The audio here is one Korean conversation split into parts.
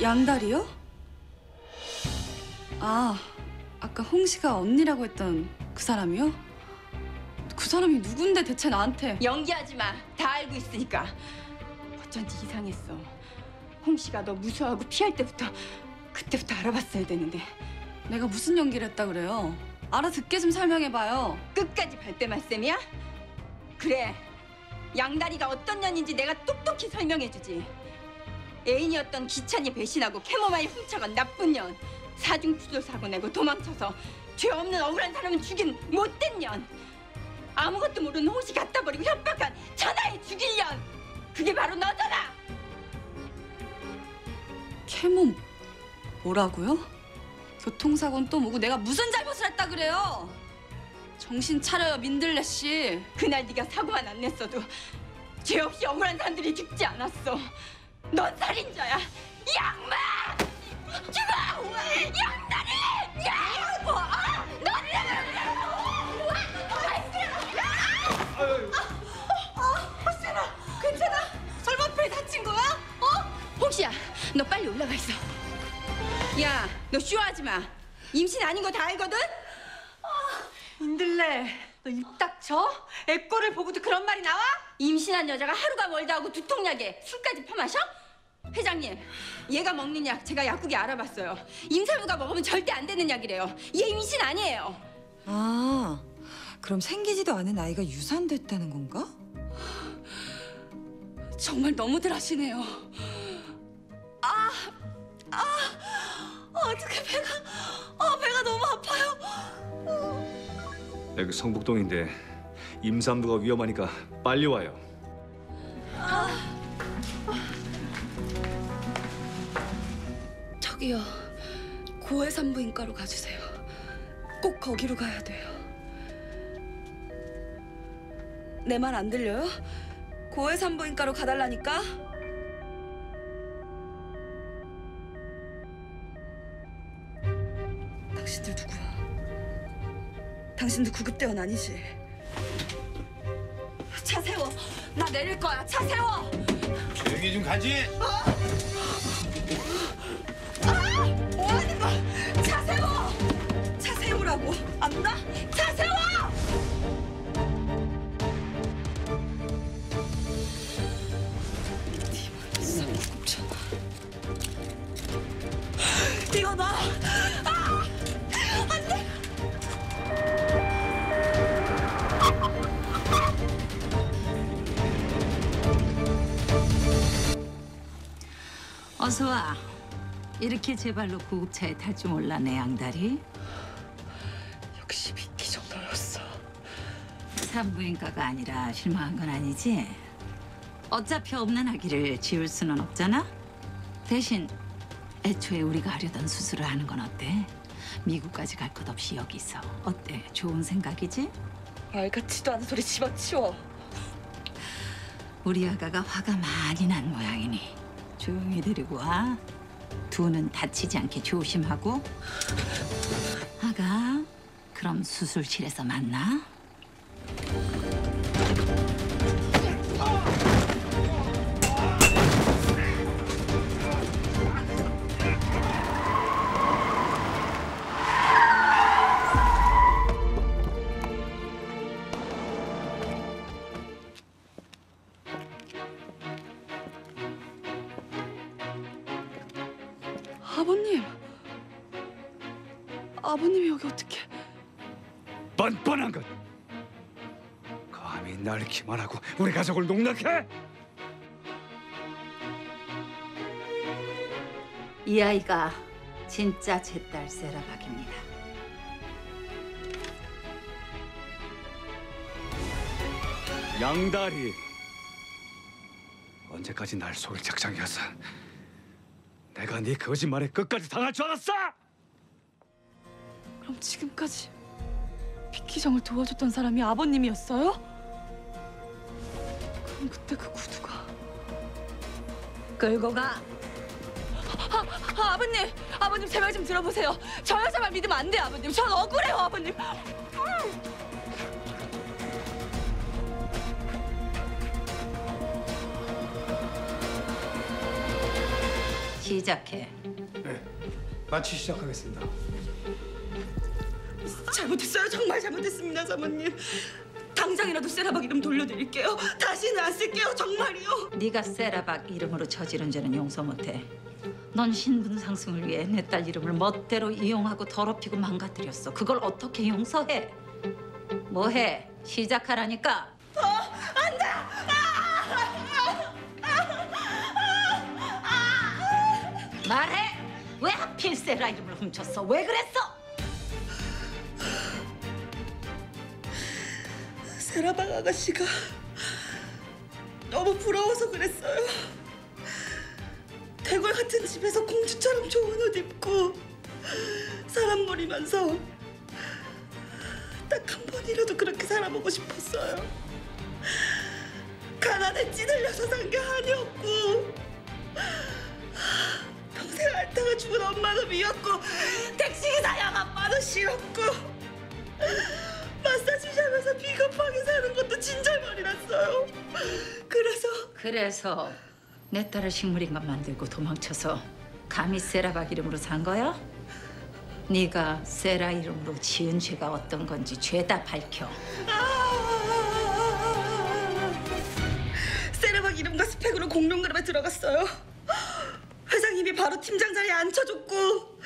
양다리요? 아, 아까 홍 씨가 언니라고 했던 그 사람이요? 그 사람이 누군데 대체 나한테 연기하지 마. 다 알고 있으니까. 어쩐지 이상했어. 홍 씨가 너 무서워하고 피할 때부터 그때부터 알아봤어야 되는데 내가 무슨 연기를 했다 그래요? 알아듣게 좀 설명해봐요. 끝까지 발뺌할 셈이야? 그래. 양다리가 어떤 년인지 내가 똑똑히 설명해주지. 애인이었던 기찬이 배신하고 캐모마일 훔쳐간 나쁜 년. 사중추돌 사고 내고 도망쳐서 죄 없는 억울한 사람을 죽인 못된 년. 아무것도 모르는 홍씨 갖다 버리고 협박한 천하의 죽일 년. 그게 바로 너잖아. 캐몬 뭐라고요? 교통사고는 또 뭐고 내가 무슨 잘못을 했다 그래요? 정신 차려요 민들레 씨. 그날 네가 사고만 안 냈어도 죄 없이 억울한 사람들이 죽지 않았어. 넌 살인자야. 양마! 죽어! 양다리! 야! 뭐? 아! 너는 괜찮아? 설마 배 다친 거야? 어? 홍시야, 너 빨리 올라가 있어. 야, 너 쇼하지 마. 임신 아닌 거 다 알거든? 민들레, 너 입 닥쳐? 애꼴을 보고도 그런 말이 나와? 임신한 여자가 하루가 멀다 하고 두통약에 술까지 퍼마셔? 회장님, 얘가 먹는 약 제가 약국에 알아봤어요. 임산부가 먹으면 절대 안 되는 약이래요. 얘 임신 아니에요. 아, 그럼 생기지도 않은 아이가 유산됐다는 건가? 정말 너무들 하시네요. 아, 아, 어떻게 배가, 아 배가 너무 아파요. 여기 성북동인데 임산부가 위험하니까 빨리 와요. 저기요, 고해산부인과로 가주세요. 꼭 거기로 가야 돼요. 내 말 안 들려요? 고해산부인과로 가달라니까. 당신들 누구야? 당신도 구급대원 아니지? 차 세워. 나 내릴 거야. 차 세워. 여기 좀 가지. 뭐 하는 거야? 차 세워! 차 세우라고. 차 세워! 이거 나. 아! 안 돼. 어서 와. 이렇게 제 발로 구급차에 탈 줄 몰랐네 양다리. 역시 미끼 정도였어. 산부인과가 아니라 실망한 건 아니지? 어차피 없는 아기를 지울 수는 없잖아. 대신 애초에 우리가 하려던 수술을 하는 건 어때? 미국까지 갈 것 없이 여기서 어때? 좋은 생각이지? 말 같지도 않은 소리 집어치워. 우리 아가가 화가 많이 난 모양이니 조용히 데리고 와. 두는 다치지 않게 조심하고. 아가, 그럼 수술실에서 만나. 기만 하고 우리 가족을 농락해? 이 아이가 진짜 제 딸 세라박입니다. 양다리. 언제까지 날 속일 작정이었어? 내가 네 거짓말에 끝까지 당할 줄 알았어? 그럼 지금까지 비키정을 도와줬던 사람이 아버님이었어요? 그럼 그때 그 구두가 끌고 가. 아, 아버님, 아버님 제말좀 들어보세요. 저 여자 말 믿으면 안 돼요, 아버님. 전 억울해요, 아버님. 시작해. 네, 마치 시작하겠습니다. 잘못했어요. 정말 잘못했습니다, 사모님. 당장이라도 세라박 이름 돌려드릴게요. 다시는 안 쓸게요, 정말이요. 네가 세라박 이름으로 저지른 죄는 용서 못해. 넌 신분 상승을 위해 내 딸 이름을 멋대로 이용하고 더럽히고 망가뜨렸어. 그걸 어떻게 용서해? 뭐해? 시작하라니까. 말해. 왜 하필 세라 이름을 훔쳤어? 왜 그랬어? 세라박 아가씨가 너무 부러워서 그랬어요. 대궐 같은 집에서 공주처럼 좋은 옷 입고 사람 부리면서 딱 한 번이라도 그렇게 살아보고 싶었어요. 가난에 찌들려서 산 게 아니었고 평생 앓다가 죽은 엄마도 미웠고 택시기사 양 아빠도 싫었고 마사지샵에서 비겁하게 사는 것도 진절머리 났어요. 그래서 그래서 내 딸을 식물인간 만들고 도망쳐서 감히 세라박 이름으로 산 거야? 네가 세라 이름으로 지은 죄가 어떤 건지 죄다 밝혀. 세라박 이름과 스펙으로 공룡 그룹에 들어갔어요. 회장님이 바로 팀장 자리에 앉혀줬고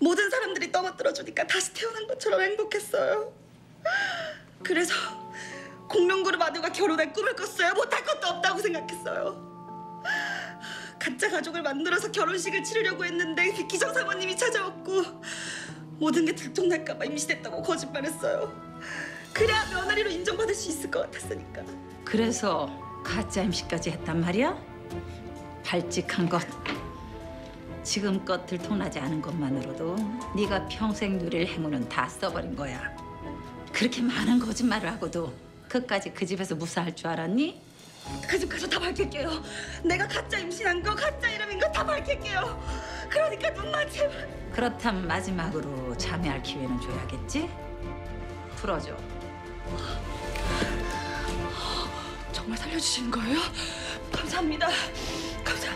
모든 사람들이 떠받들어 주니까 다시 태어난 것처럼 행복했어요. 그래서 공룡 그룹 아들과 결혼할 꿈을 꿨어요. 못할 것도 없다고 생각했어요. 가짜 가족을 만들어서 결혼식을 치르려고 했는데 비키정 사모님이 찾아왔고 모든 게 들통날까봐 임신했다고 거짓말했어요. 그래야 며느리로 인정받을 수 있을 것 같았으니까. 그래서 가짜 임시까지 했단 말이야? 발칙한 것. 지금껏 들통나지 않은 것만으로도 네가 평생 누릴 행운은 다 써버린 거야. 그렇게 많은 거짓말을 하고도 끝까지 그 집에서 무사할 줄 알았니? 가족 가족 다 밝힐게요. 내가 가짜 임신한 거, 가짜 이름인 거 다 밝힐게요. 그러니까 눈만 제발. 그렇다면 마지막으로 자매할 기회는 줘야겠지? 풀어줘. 정말 살려주시는 거예요? 감사합니다. 감사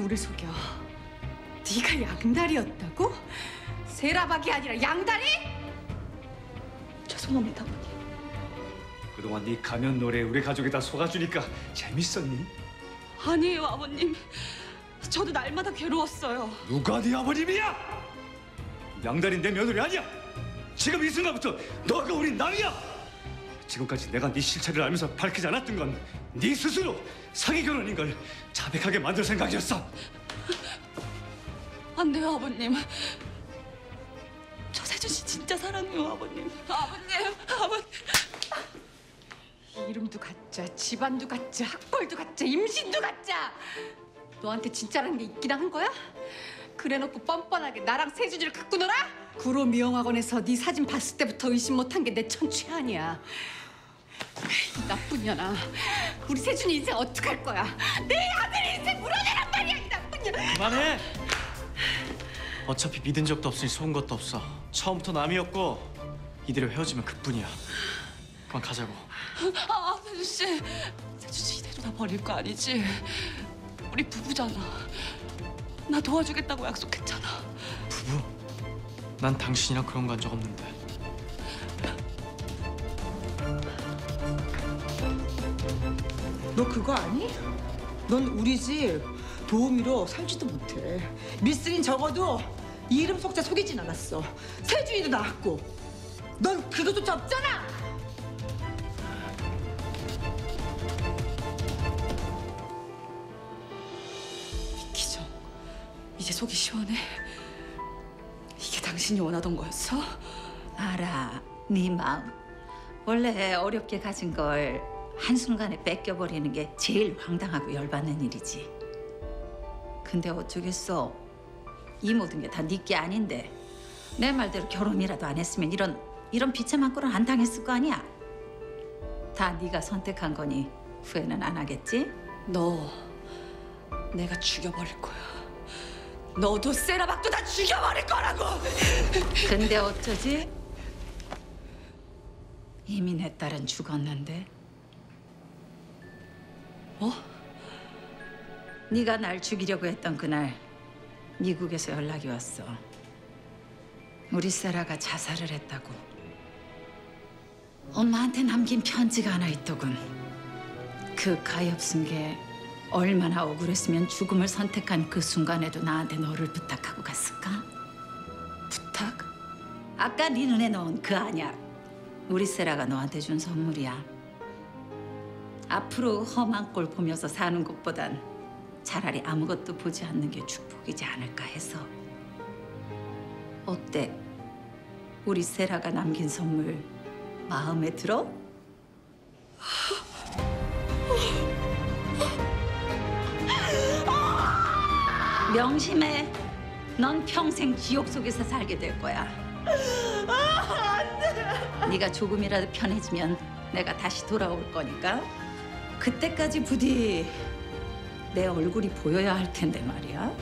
우릴 속여? 네가 양다리였다고? 세라박이 아니라 양다리? 죄송합니다. 그동안 네 가면 노래 우리 가족이 다 속아주니까 재밌었니? 아니에요, 아버님. 저도 날마다 괴로웠어요. 누가 네 아버님이야? 양다리 내 며느리 아니야. 지금 이 순간부터 너가 우리 남이야. 지금까지 내가 네 실체를 알면서 밝히지 않았던 건 네 스스로 사기 결혼인 걸 자백하게 만들 생각이었어. 안 돼요, 아버님. 저 세준 씨 진짜 사랑해요, 아버님. 아버님, 아버님. 이름도 가짜, 집안도 가짜, 학벌도 가짜, 임신도 가짜. 너한테 진짜라는 게 있긴 한 거야? 그래놓고 뻔뻔하게 나랑 세준이를 갖고 놀아? 구로 미용학원에서 네 사진 봤을 때부터 의심 못한 게 내 천추한이야. 이 나쁜 년아, 우리 세준이 인생 어떡할 거야? 내 아들 인생 물어내란 말이야, 이 나쁜 년. 그만해. 어차피 믿은 적도 없으니 속은 것도 없어. 처음부터 남이었고 이대로 헤어지면 그뿐이야. 그만 가자고. 아, 세준 씨. 세준 씨 이대로 나 버릴 거 아니지? 우리 부부잖아. 나 도와주겠다고 약속했잖아. 부부? 난 당신이랑 그런 거 한 적 없는데. 너 그거 아니? 넌 우리 집 도우미로 살지도 못해. 미스린 적어도 이름 속자 속이진 않았어. 세주이도 나왔고. 넌 그거조차 없잖아. 기정, 이제 속이 시원해. 이게 당신이 원하던 거였어? 알아, 네 마음. 원래 어렵게 가진 걸 한순간에 뺏겨버리는 게 제일 황당하고 열받는 일이지. 근데 어쩌겠어. 이 모든 게 다 네 게 아닌데 내 말대로 결혼이라도 안 했으면 이런 이런 비참한 꼴은 안 당했을 거 아니야. 다 네가 선택한 거니 후회는 안 하겠지? 너 내가 죽여버릴 거야. 너도 세라박도 다 죽여버릴 거라고. 근데 어쩌지? 이미 내 딸은 죽었는데. 뭐? 네가 날 죽이려고 했던 그날 미국에서 연락이 왔어. 우리 세라가 자살을 했다고. 엄마한테 남긴 편지가 하나 있더군. 그 가엾은 게 얼마나 억울했으면 죽음을 선택한 그 순간에도 나한테 너를 부탁하고 갔을까? 부탁? 아까 네 눈에 넣은 그 안약 우리 세라가 너한테 준 선물이야. 앞으로 험한 꼴 보면서 사는 것보단 차라리 아무것도 보지 않는 게 축복이지 않을까 해서. 어때? 우리 세라가 남긴 선물 마음에 들어? 명심해. 넌 평생 지옥 속에서 살게 될 거야. 네가 조금이라도 편해지면 내가 다시 돌아올 거니까. 그때까지 부디 내 얼굴이 보여야 할 텐데 말이야.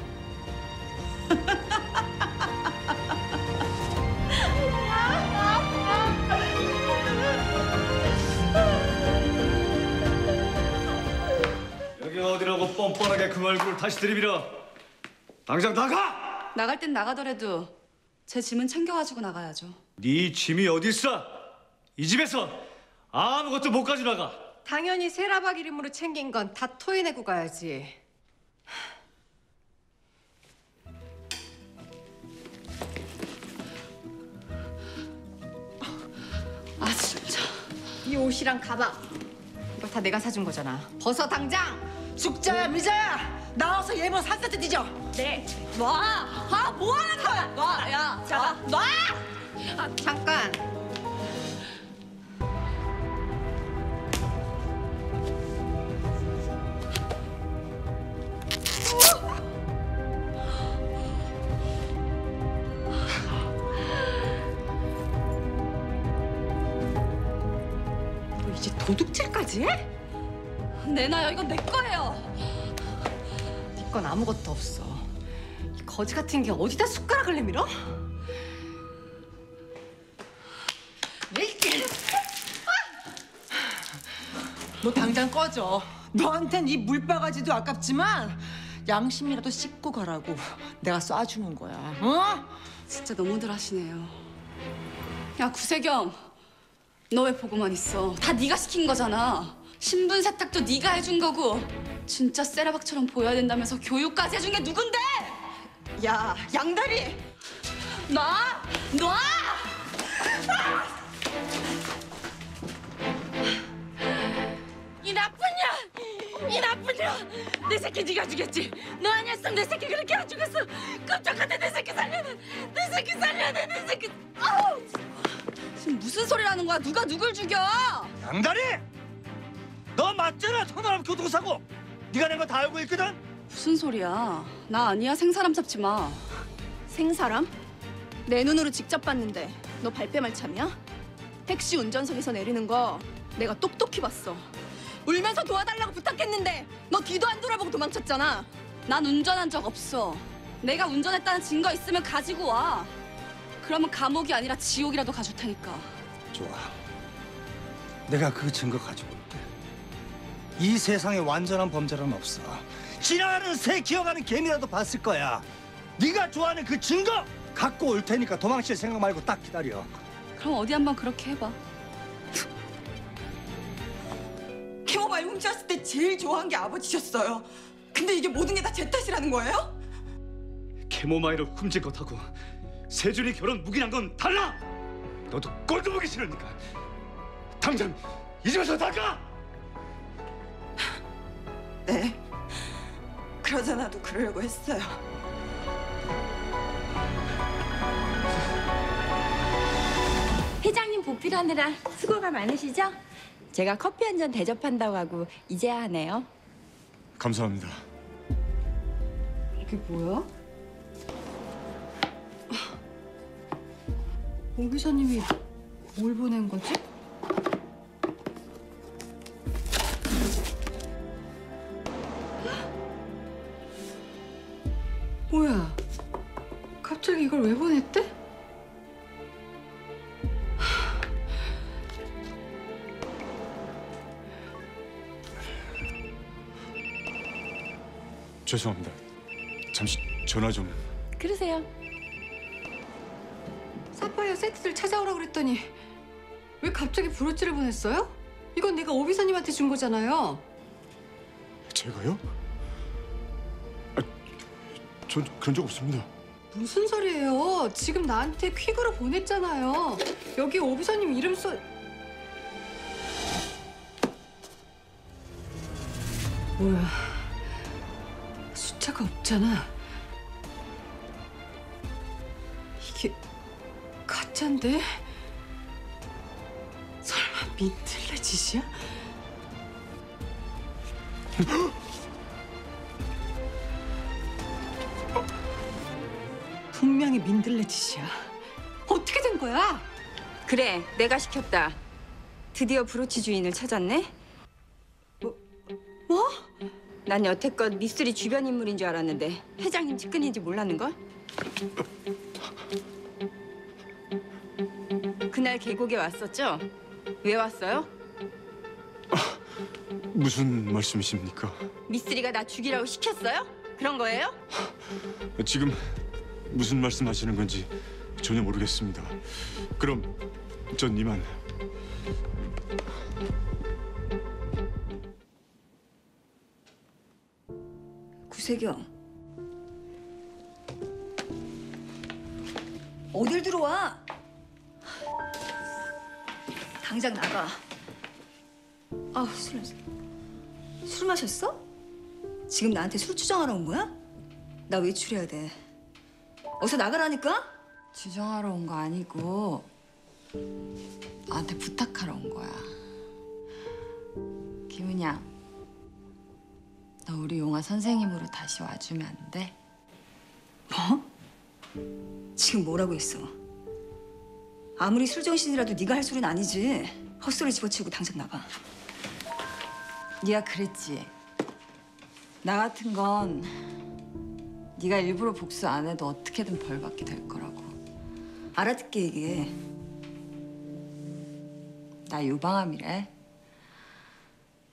여기 어디라고 뻔뻔하게 그 얼굴을 다시 들이밀어. 당장 나가! 나갈 땐 나가더라도 제 짐은 챙겨가지고 나가야죠. 네 짐이 어디 있어? 이 집에서 아무것도 못 가져나가. 당연히 세라박 이름으로 챙긴 건 다 토해내고 가야지. 아 진짜. 이 옷이랑 가방 이거 다 내가 사준 거잖아. 벗어 당장. 죽자야 미자야 나와서 예번 산세트 뒤져. 네. 놔! 아, 뭐 하는 거야? 놔, 야. 잡아. 놔! 아, 잠깐. 도둑질까지 해? 내놔요. 이건 내 거예요. 네 건 아무것도 없어. 이 거지 같은 게 어디다 숟가락을 내밀어? 너 당장 꺼져. 너한텐 이 물바가지도 아깝지만 양심이라도 씻고 가라고 내가 쏴주는 거야. 어? 진짜 너무들 하시네요. 야 구세경, 너 왜 보고만 있어? 다 네가 시킨 거잖아. 신분 세탁도 네가 해준 거고 진짜 세라박처럼 보여야 된다면서 교육까지 해준 게 누군데? 야 양다리. 놔! 놔! 이 나쁜 년! 이 나쁜 년! 내 새끼 네가 죽였지? 너 아니었으면 내 새끼 그렇게 안 죽였어! 끔찍한데 내 새끼 살려내! 내 새끼 살려내! 내 새끼... 아우! 지금 무슨 소리라는 거야? 누가 누굴 죽여? 양다리! 너 맞잖아 천하람 교통사고. 네가 낸 거 다 알고 있거든. 무슨 소리야? 나 아니야 생사람 잡지 마. 생사람? 내 눈으로 직접 봤는데 너 발뺌할 참이야? 택시 운전석에서 내리는 거 내가 똑똑히 봤어. 울면서 도와달라고 부탁했는데 너 뒤도 안 돌아보고 도망쳤잖아. 난 운전한 적 없어. 내가 운전했다는 증거 있으면 가지고 와. 그러면 감옥이 아니라 지옥이라도 가줄 테니까. 좋아. 내가 그 증거 가지고 올게. 이 세상에 완전한 범죄는 없어. 지나가는 새 기어가는 개미라도 봤을 거야. 네가 좋아하는 그 증거 갖고 올 테니까 도망칠 생각 말고 딱 기다려. 그럼 어디 한번 그렇게 해봐. 캐모마일 훔쳤을 때 제일 좋아한 게 아버지셨어요. 근데 이게 모든 게 다 제 탓이라는 거예요? 캐모마일을 훔친 것하고 세준이 결혼 묵인한 건 달라. 너도 꼴도 보기 싫으니까 당장 이 집에서 나가. 네. 그러잖아도 그러려고 했어요. 회장님 보필하느라 수고가 많으시죠? 제가 커피 한 잔 대접한다고 하고 이제야 하네요. 감사합니다. 이게 뭐야? 오 기사님이 뭘 보낸 거지? 뭐야? 갑자기 이걸 왜 보냈대? 죄송합니다. 잠시 전화 좀. 그러세요. 세트를 찾아오라고 그랬더니 왜 갑자기 브로치를 보냈어요? 이건 내가 오비사님한테 준 거잖아요. 제가요? 아, 전 그런 적 없습니다. 무슨 소리예요? 지금 나한테 퀵으로 보냈잖아요. 여기 오비사님 이름 써. 뭐야? 숫자가 없잖아. 이게 가짜인데? 설마 민틀레 짓이야? 분명히 민들레 짓이야. 어떻게 된 거야? 그래, 내가 시켰다. 드디어 브로치 주인을 찾았네. 뭐? 난 여태껏 미스리 주변 인물인 줄 알았는데 회장님 측근인지 몰랐는 걸? 날 계곡에 왔었죠? 왜 왔어요? 무슨 말씀이십니까? 미스리가 나 죽이라고 시켰어요? 그런 거예요? 지금 무슨 말씀하시는 건지 전혀 모르겠습니다. 그럼 전 이만. 구세경. 어딜 들어와? 당장 나가. 아, 술, 술 마셨어? 지금 나한테 술 추정하러 온 거야? 나 외출해야 돼. 어서 나가라니까? 주정하러 온 거 아니고 나한테 부탁하러 온 거야. 김은양, 너 우리 용화 선생님으로 다시 와주면 안 돼? 뭐? 지금 뭐라고 했어? 아무리 술정신이라도 네가 할 소리는 아니지. 헛소리 집어치우고 당장 나가. 네가 그랬지. 나 같은 건 네가 일부러 복수 안 해도 어떻게든 벌 받게 될 거라고. 알아듣게 얘기해. 나 유방암이래.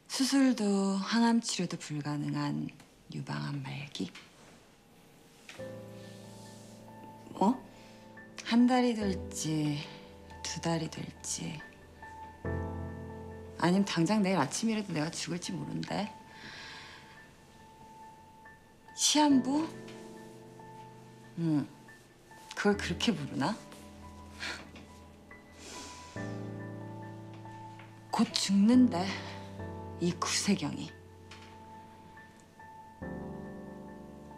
수술도 항암 치료도 불가능한 유방암 말기. 뭐? 한 달이 될지 두 달이 될지 아니면 당장 내일 아침이라도 내가 죽을지 모른대. 시한부? 응. 그걸 그렇게 부르나? 곧 죽는데 이 구세경이.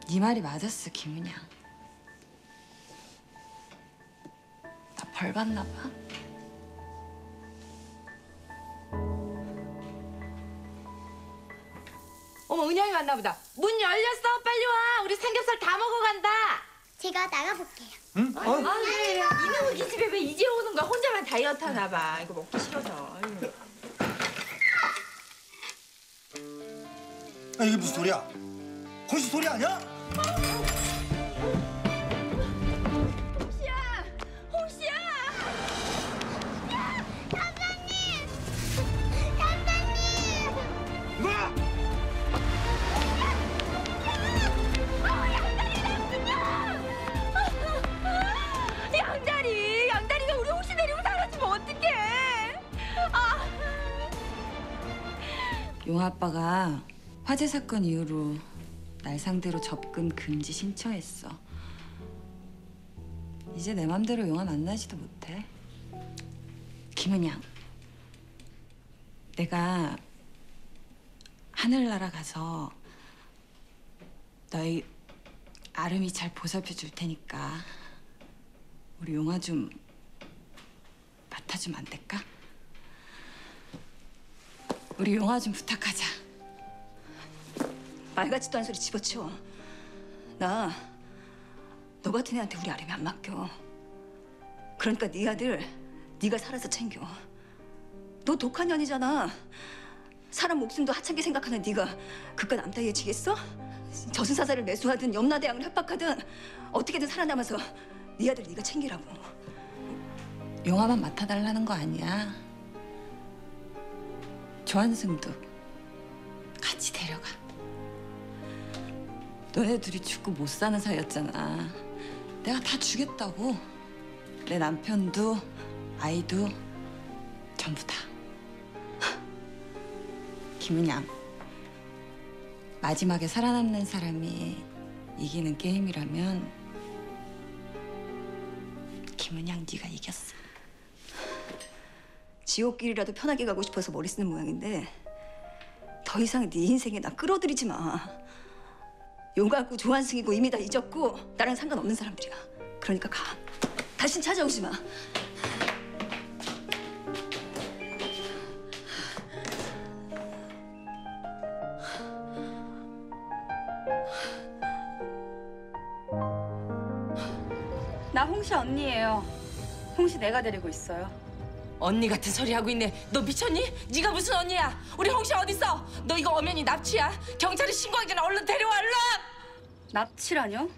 네 말이 맞았어 김은양. 벌 받나 봐. 어머 은영이 왔나 보다. 문 열렸어. 빨리 와. 우리 삼겹살 다 먹어 간다. 제가 나가볼게요. 응? 어? 아 그래. 이놈의 이 집에 왜 이제 오는 거야? 혼자만 다이어트 하나 봐. 이거 먹기 싫어서. 아유. 아, 이게 무슨 소리야? 혼수 소리 아니야? 용 아빠가 화재 사건 이후로 날 상대로 접근 금지 신청했어. 이제 내 맘대로 용아 만나지도 못해. 김은양, 내가 하늘나라 가서 너희 아름이 잘 보살펴 줄 테니까 우리 용아 좀 맡아주면 안 될까? 우리 용아 좀 부탁하자. 말 같지도 않은 소리 집어치워. 나 너 같은 애한테 우리 아름이 안 맡겨. 그러니까 네 아들 네가 살아서 챙겨. 너 독한 년이잖아. 사람 목숨도 하찮게 생각하는 네가 그깟 남다이에 지겠어? 저승사자를 매수하든 염라대왕을 협박하든 어떻게든 살아남아서 네 아들 네가 챙기라고. 용화만 맡아달라는 거 아니야. 조한승도 같이 데려가. 너네 둘이 죽고 못 사는 사이였잖아. 내가 다 주겠다고. 내 남편도 아이도 전부 다. 김은양. 마지막에 살아남는 사람이 이기는 게임이라면 김은양 네가 이겼어. 지옥길이라도 편하게 가고 싶어서 머리 쓰는 모양인데 더 이상 네 인생에 나 끌어들이지 마. 용하고 조한승이고 이미 다 잊었고 나랑 상관없는 사람들이야. 그러니까 가. 다신 찾아오지 마. 나 홍시 언니예요. 홍시 내가 데리고 있어요. 언니 같은 소리 하고 있네. 너 미쳤니? 네가 무슨 언니야? 우리 홍시 어딨어? 너 이거 엄연히 납치야. 경찰에 신고하기 전에 얼른 데려와 얼른. 납치라뇨?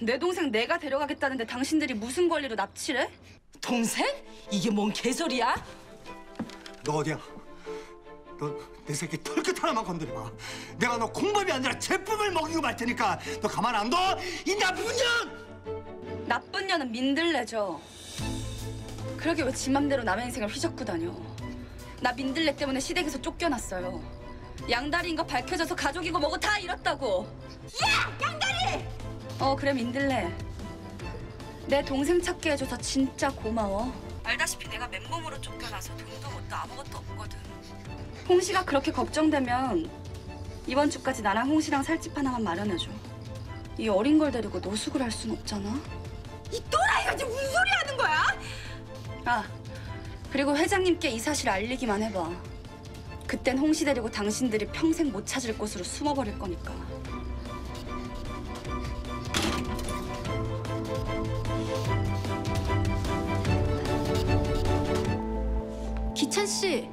내 동생 내가 데려가겠다는데 당신들이 무슨 권리로 납치래? 동생? 이게 뭔 개소리야? 너 어디야? 너 내 새끼 털끝 하나만 건드려봐. 내가 너 공범이 아니라 제품을 먹이고 말 테니까 너 가만 안 둬? 이 나쁜 년! 나쁜 년은 민들레죠. 그러게 왜 지 맘대로 남의 인생을 휘젓고 다녀. 나 민들레 때문에 시댁에서 쫓겨났어요. 양다리인 거 밝혀져서 가족이고 뭐고 다 잃었다고. 야! 양다리! 어 그래 민들레. 내 동생 찾게 해줘서 진짜 고마워. 알다시피 내가 맨몸으로 쫓겨나서 돈도 못도 아무것도 없거든. 홍시가 그렇게 걱정되면 이번 주까지 나랑 홍시랑 살집 하나만 마련해줘. 이 어린 걸 데리고 노숙을 할 순 없잖아. 이 또라이가 지금 무슨 소리 하는 거야? 아, 그리고 회장님께 이 사실 알리기만 해봐. 그땐 홍시 데리고 당신들이 평생 못 찾을 곳으로 숨어버릴 거니까. 기찬 씨,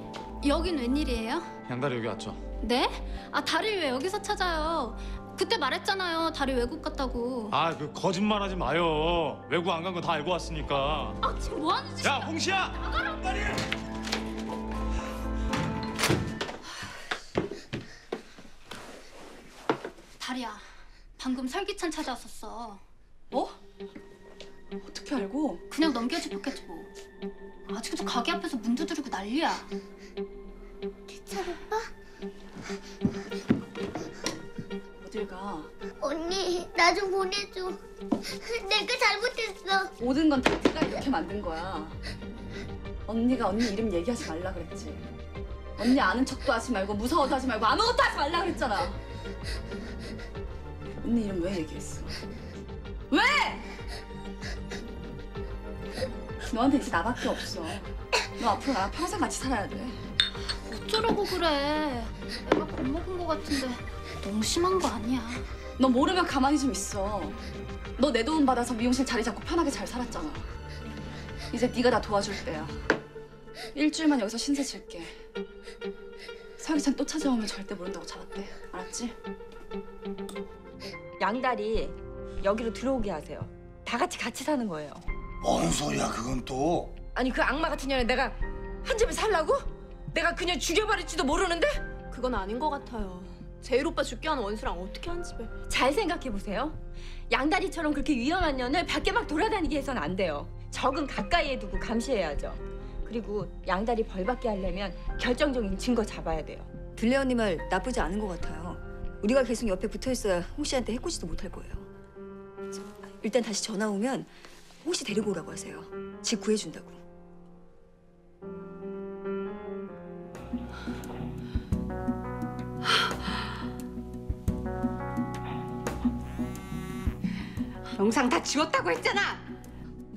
여긴 웬일이에요? 양다리 여기 왔죠. 네? 아 다리를 왜 여기서 찾아요? 그때 말했잖아요. 다리 외국 갔다고. 아 그 거짓말 하지 마요. 외국 안 간 거 다 알고 왔으니까. 아 지금 뭐 하는 짓이야? 야 홍시야. 다리야, 방금 설기찬 찾아왔었어. 뭐? 어떻게 알고? 그냥 넘겨주겠지 뭐. 아직도 가게 앞에서 문 두드리고 난리야. 기철 오빠? 어딜 가? 언니 나 좀 보내줘. 내가 잘못했어. 모든 건 다 네가 이렇게 만든 거야. 언니가 언니 이름 얘기하지 말라 그랬지. 언니 아는 척도 하지 말고 무서워도 하지 말고 아무것도 하지 말라 그랬잖아. 언니 이름 왜 얘기했어? 왜? 너한테 이제 나밖에 없어. 너 앞으로 나랑 평생 같이 살아야 돼. 어쩌라고 그래. 내가 겁먹은 거 같은데 너무 심한 거 아니야. 너 모르면 가만히 좀 있어. 너 내 도움 받아서 미용실 자리 잡고 편하게 잘 살았잖아. 이제 네가 나 도와줄 때야. 일주일만 여기서 신세 질게. 설기찬 또 찾아오면 절대 모른다고 잡았대. 알았지? 양다리 여기로 들어오게 하세요. 다 같이 같이 사는 거예요. 뭔 소리야 그건 또? 아니 그 악마 같은 년에 내가 한 집에 살라고? 내가 그냥 죽여버릴지도 모르는데? 그건 아닌 것 같아요. 제일 오빠 죽게 하는 원수랑 어떻게 한 집을? 잘 생각해 보세요. 양다리처럼 그렇게 위험한 년을 밖에 막 돌아다니게 해서는 안 돼요. 적은 가까이에 두고 감시해야죠. 그리고 양다리 벌받게 하려면 결정적인 증거 잡아야 돼요. 들레 언니 말 나쁘지 않은 것 같아요. 우리가 계속 옆에 붙어 있어야 홍 씨한테 해코지도 못할 거예요. 자, 일단 다시 전화 오면 홍 씨 데리고 오라고 하세요. 집 구해준다고. 영상 다 지웠다고 했잖아.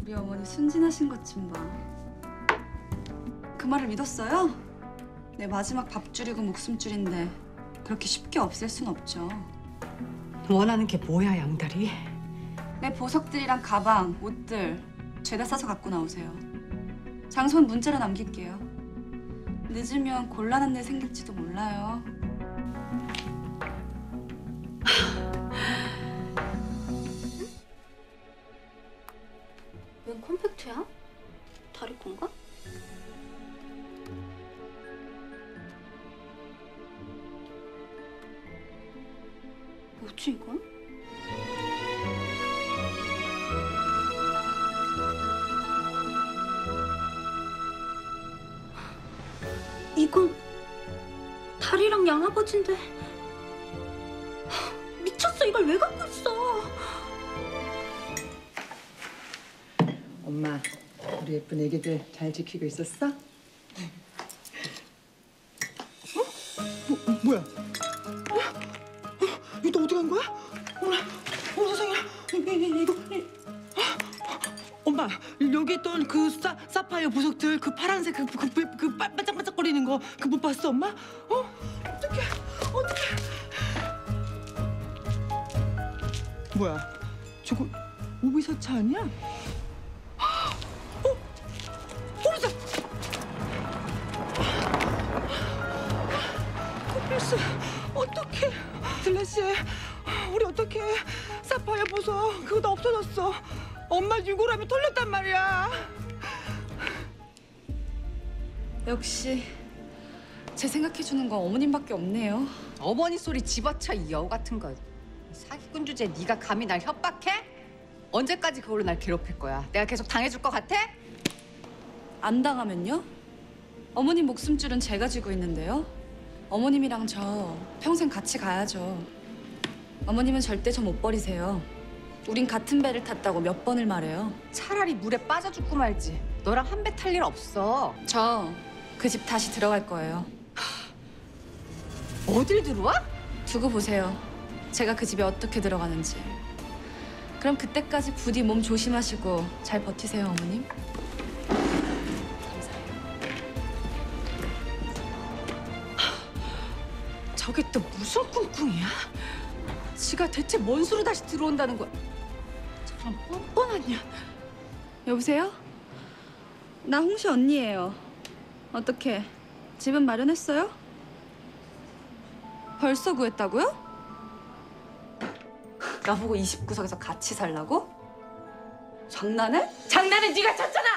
우리 어머니 순진하신 것 좀 봐. 그 말을 믿었어요? 내 마지막 밥줄이고 목숨줄인데 그렇게 쉽게 없앨 순 없죠. 원하는 게 뭐야, 양다리? 내 보석들이랑 가방, 옷들 죄다 싸서 갖고 나오세요. 장소는 문자로 남길게요. 늦으면 곤란한 일 생길지도 몰라요. 지키고 있었어? 어? 뭐, 뭐야? 어? 어? 이거 또 어디 간 거야? 어머나, 어 세상에, 이, 이, 이거. 이. 엄마, 여기 있던 그 사, 사파이어 보석들, 그 파란색 그, 그, 그, 그 반- 반짝반짝거리는 거, 그 못 봤어, 엄마? 어? 어떡해, 어떡해. 뭐야, 저거 오비서차 아니야? 어떡해 사파이어 보석 그거 다 없어졌어 엄마 유골함이 털렸단 말이야 역시 제 생각해주는 건 어머님밖에 없네요. 어머니 소리 집어쳐 이 여우 같은 거. 사기꾼 주제에 네가 감히 날 협박해? 언제까지 그걸로 날 괴롭힐 거야? 내가 계속 당해줄 것 같아? 안 당하면요? 어머님 목숨줄은 제가 쥐고 있는데요. 어머님이랑 저 평생 같이 가야죠. 어머님은 절대 저 못 버리세요. 우린 같은 배를 탔다고 몇 번을 말해요. 차라리 물에 빠져 죽고 말지. 너랑 한 배 탈 일 없어. 저 그 집 다시 들어갈 거예요. 어딜 들어와? 두고 보세요. 제가 그 집에 어떻게 들어가는지. 그럼 그때까지 부디 몸 조심하시고 잘 버티세요, 어머님. 저게 또 무슨 꿍꿍이야? 지가 대체 뭔 수로 다시 들어온다는 거야? 저런 뻔뻔한 년. 여보세요? 나 홍시 언니예요. 어떻게 집은 마련했어요? 벌써 구했다고요? 나보고 29석에서 같이 살라고? 장난해? 장난은 네가 쳤잖아.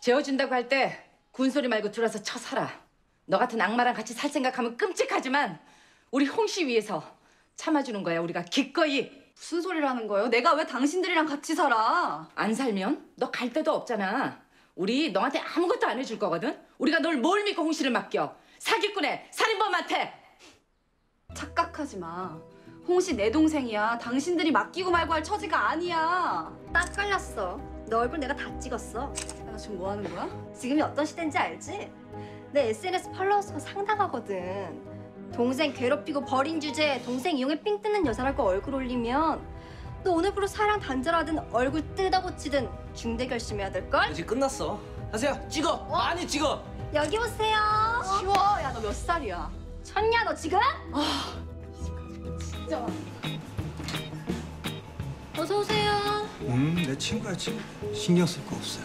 재워준다고 할 때 군소리 말고 들어서 쳐 살아. 너 같은 악마랑 같이 살 생각하면 끔찍하지만 우리 홍씨 위해서 참아주는 거야 우리가 기꺼이. 무슨 소리를 하는 거예요? 내가 왜 당신들이랑 같이 살아? 안 살면 너 갈 데도 없잖아. 우리 너한테 아무것도 안 해줄 거거든. 우리가 널 뭘 믿고 홍씨를 맡겨? 사기꾼에 살인범한테. 착각하지 마. 홍시 내 동생이야. 당신들이 맡기고 말고 할 처지가 아니야. 딱 걸렸어 너 얼굴 내가 다 찍었어 내가 지금 뭐 하는 거야? 지금이 어떤 시대인지 알지? 내 SNS 팔로워 수가 상당하거든 동생 괴롭히고 버린 주제에 동생 이용해 삥 뜯는 여자라고 얼굴 올리면 너 오늘부로 사랑 단절하든 얼굴 뜯어고치든 중대 결심해야 될걸? 이제 끝났어. 하세요. 찍어. 많이 찍어. 여기 보세요 쉬워. 야, 너 몇 살이야? 쳤냐 너 지금? 진짜. 어서 오세요 음, 내 친구야 지금 신경 쓸 거 없어요.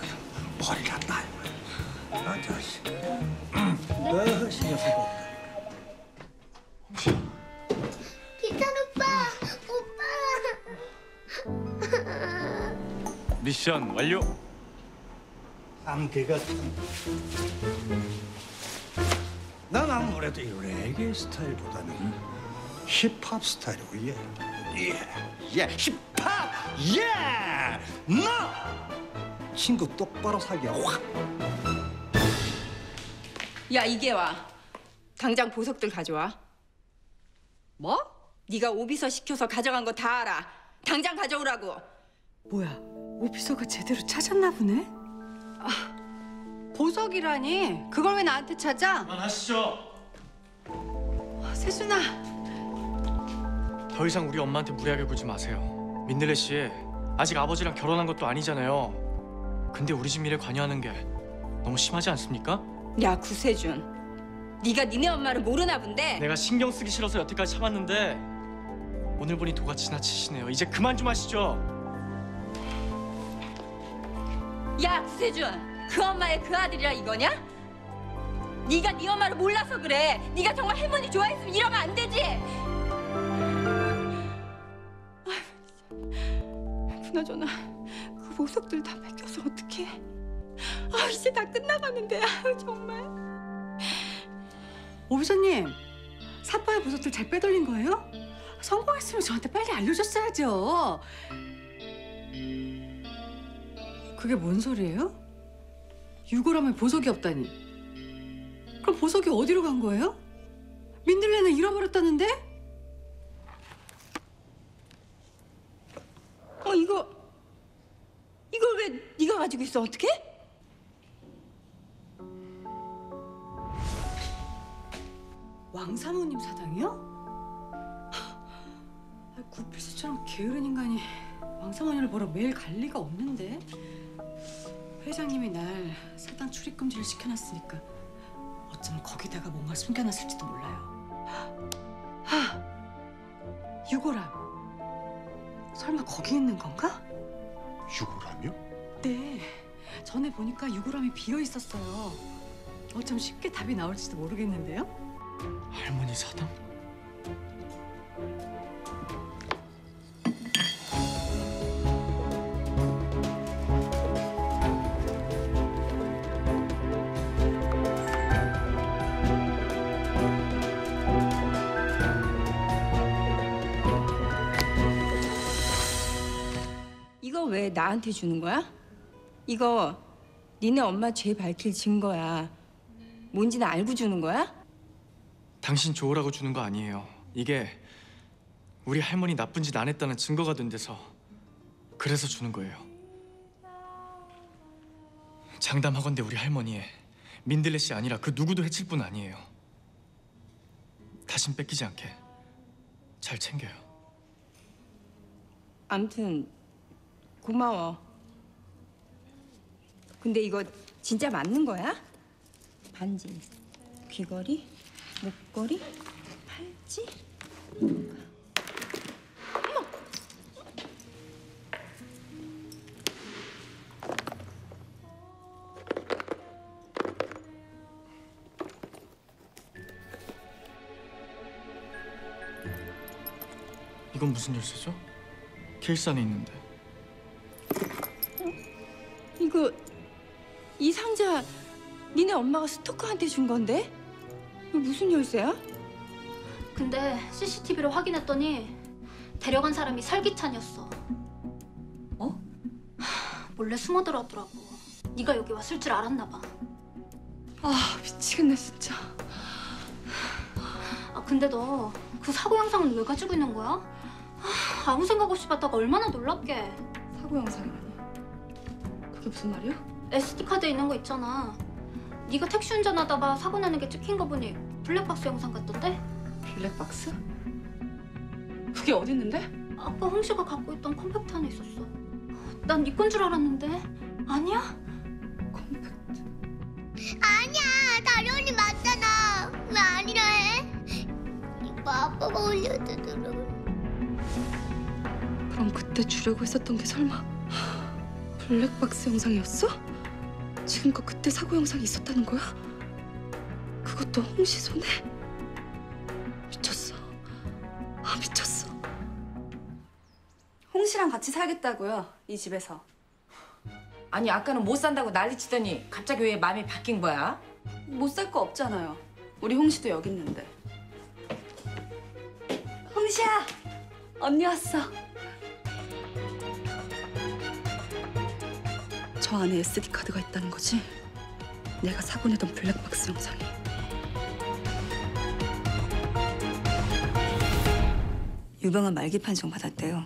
머리가 나요. 아, 자식. 음, 어, 신경 쓸 거 없다. 기찬 오빠, 오빠. 미션 완료. 상대가 난 아무래도 이 레게 스타일보다는 힙합 스타일이고 예. 예. 예. 힙합. 예. 너 친구 똑바로 사기야 확. 야 이계와 당장 보석들 가져와 뭐? 네가 오비서 시켜서 가져간 거 다 알아 당장 가져오라고 뭐야? 오피서가 제대로 찾았나 보네? 아, 보석이라니? 그걸 왜 나한테 찾아? 그만하시죠. 세준아, 더 이상 우리 엄마한테 무리하게 굴지 마세요. 민들레 씨 아직 아버지랑 결혼한 것도 아니잖아요. 근데 우리 집 일에 관여하는 게 너무 심하지 않습니까? 야 구세준 네가 니네 엄마를 모르나 본데 내가 신경 쓰기 싫어서 여태까지 참았는데 오늘 보니 도가 지나치시네요. 이제 그만 좀 하시죠. 야 구세준 그 엄마의 그 아들이라 이거냐? 네가 네 엄마를 몰라서 그래 네가 정말 할머니 좋아했으면 이러면 안 되지 아휴, 그나저나 그 보석들 다 뺏겨서 어떡해? 아 이제 다 끝나가는데 아유 정말. 오비서님, 사파의 보석들 잘 빼돌린 거예요? 성공했으면 저한테 빨리 알려줬어야죠. 그게 뭔 소리예요? 유골함에 보석이 없다니. 그럼 보석이 어디로 간 거예요? 민들레는 잃어버렸다는데? 어 이거 이걸 왜 네가 가지고 있어 어떻게? 왕사모님 사당이요? 아, 구필수처럼 게으른 인간이 왕사모님을 보러 매일 갈 리가 없는데 회장님이 날 사당 출입 금지를 시켜놨으니까 어쩌면 거기다가 뭔가 숨겨놨을지도 몰라요. 하, 유골함 설마 거기 있는 건가? 유골함이요? 네. 전에 보니까 유골함이 비어 있었어요. 어쩜 쉽게 답이 나올지도 모르겠는데요. 할머니 사당? 이거 왜 나한테 주는 거야? 이거 니네 엄마 죄 밝힐 증거야. 뭔지는 알고 주는 거야? 당신 좋으라고 주는 거 아니에요. 이게 우리 할머니 나쁜 짓 안 했다는 증거가 된 데서 그래서 주는 거예요. 장담하건대 우리 할머니 민들레 씨 아니라 그 누구도 해칠 분 아니에요. 다신 뺏기지 않게 잘 챙겨요. 암튼 고마워. 근데 이거 진짜 맞는 거야? 반지, 귀걸이, 목걸이, 팔찌? 이건 무슨 열쇠죠? 케이스 안에 있는데. 이거 이 상자 니네 엄마가 스토커한테 준 건데? 무슨 열쇠야? 근데 CCTV를 확인했더니 데려간 사람이 설기찬이었어. 어? 하, 몰래 숨어 들어왔더라고. 네가 여기 왔을 줄 알았나 봐. 아 미치겠네 진짜. 아 근데 너 그 사고 영상은 왜 가지고 있는 거야? 아, 아무 생각 없이 봤다가 얼마나 놀랍게. 사고 영상이라니. 그게 무슨 말이야? SD 카드에 있는 거 있잖아. 네가 택시 운전하다가 사고 나는 게 찍힌 거 보니 블랙박스 영상 같던데? 블랙박스? 그게 어디 있는데? 아빠 홍씨가 갖고 있던 컴팩트 안에 있었어. 난 네 건 줄 알았는데 아니야? 아니야 다리 언니 맞잖아 왜 아니라 해? 이거 아빠가 올려주더라고 그럼 그때 주려고 했었던 게 설마 블랙박스 영상이었어? 지금껏 그때 사고 영상이 있었다는 거야? 그것도 홍시 손에? 미쳤어. 아 미쳤어. 홍씨랑 같이 살겠다고요 이 집에서 아니 아까는 못 산다고 난리치더니 갑자기 왜 마음이 바뀐 거야? 못 살 거 없잖아요. 우리 홍시도 여기 있는데. 홍시야, 언니 왔어. 저 안에 SD 카드가 있다는 거지? 내가 사고 내던 블랙박스 영상이. 유병한 말기 판정 받았대요.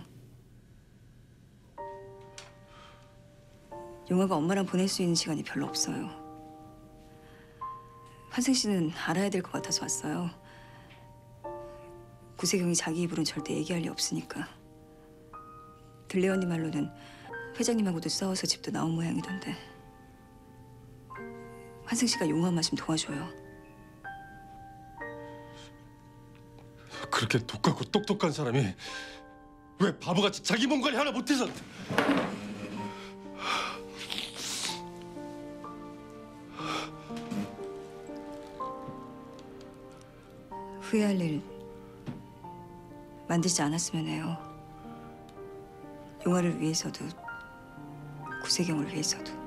용화가 엄마랑 보낼 수 있는 시간이 별로 없어요. 환승 씨는 알아야 될 것 같아서 왔어요. 구세경이 자기 입으로는 절대 얘기할 리 없으니까. 들레 언니 말로는 회장님하고도 싸워서 집도 나온 모양이던데. 환승 씨가 용화 엄마 좀 도와줘요. 그렇게 독하고 똑똑한 사람이 왜 바보같이 자기 몸 관리 하나 못해서 후회할 일 만들지 않았으면 해요. 용화를 위해서도 구세경을 위해서도.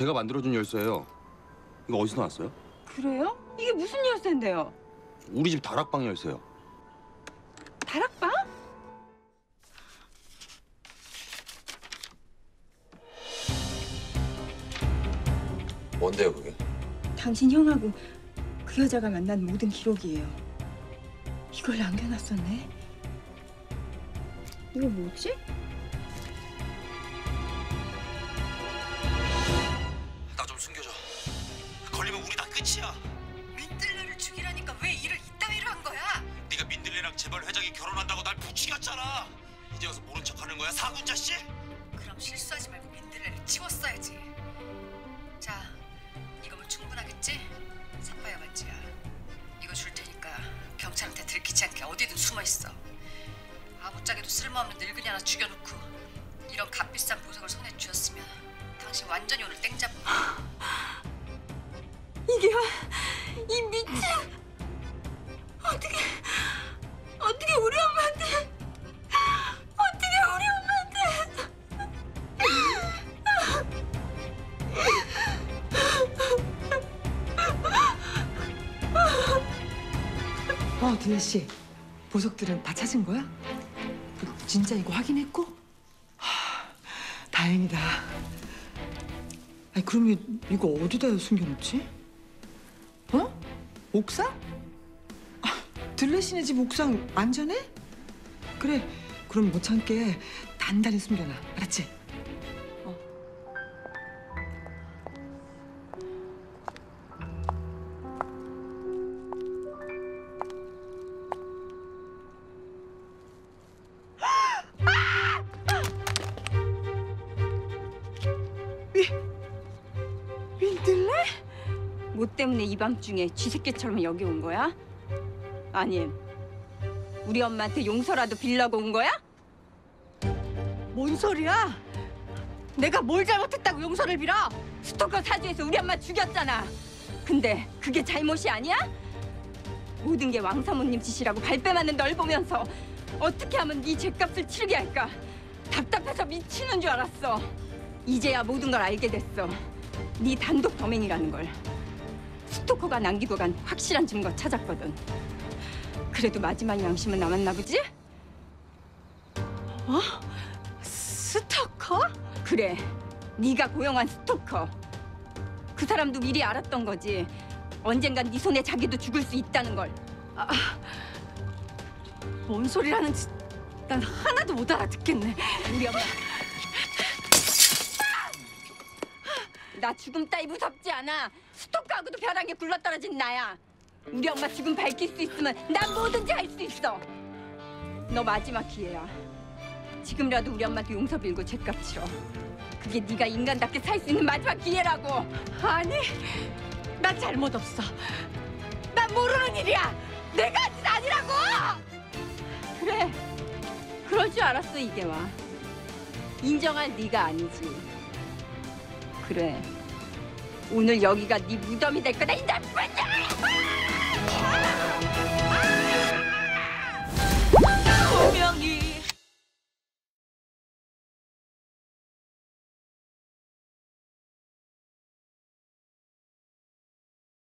제가 만들어준 열쇠예요. 이거 어디서 나왔어요? 그래요? 이게 무슨 열쇠인데요? 우리 집 다락방 열쇠요. 다락방? 뭔데요 그게? 당신 형하고 그 여자가 만난 모든 기록이에요. 이걸 남겨놨었네. 이거 뭐지? 어, 딜레 씨. 보석들은 다 찾은 거야? 진짜 이거 확인했고? 하, 다행이다. 아니, 그러면 이거 어디다 숨겨놓지? 어? 옥상? 아, 딜레 씨네 집 옥상 안전해? 그래, 그럼 못 참게 단단히 숨겨놔. 알았지? 밤중에 쥐새끼처럼 여기 온 거야? 아니 우리 엄마한테 용서라도 빌려고 온 거야? 뭔 소리야? 내가 뭘 잘못했다고 용서를 빌어? 스토커 사주에서 우리 엄마 죽였잖아. 근데 그게 잘못이 아니야? 모든 게 왕사모님 짓이라고 발뺌 하는 널 보면서 어떻게 하면 네 죄값을 치르게 할까? 답답해서 미치는 줄 알았어. 이제야 모든 걸 알게 됐어. 네 단독 범행이라는 걸. 스토커가 남기고 간 확실한 증거 찾았거든. 그래도 마지막 양심은 남았나 보지? 어? 스토커? 그래. 네가 고용한 스토커. 그 사람도 미리 알았던 거지. 언젠간 네 손에 자기도 죽을 수 있다는 걸. 아, 뭔 소리라는지 난 하나도 못 알아듣겠네. 우리 엄마. 나 죽음 따위 무섭지 않아. 스토커하고도 벼랑에 굴러떨어진 나야. 우리 엄마 죽음 밝힐 수 있으면 난 뭐든지 할 수 있어. 너 마지막 기회야. 지금이라도 우리 엄마한테 용서 빌고 죄값 치러. 그게 네가 인간답게 살 수 있는 마지막 기회라고. 아니, 나 잘못 없어. 난 모르는 일이야. 내가 한 짓 아니라고. 그래, 그럴 줄 알았어 이게 와. 인정할 네가 아니지. 그래. 오늘 여기가 네 무덤이 될 거다 이 나쁜 년!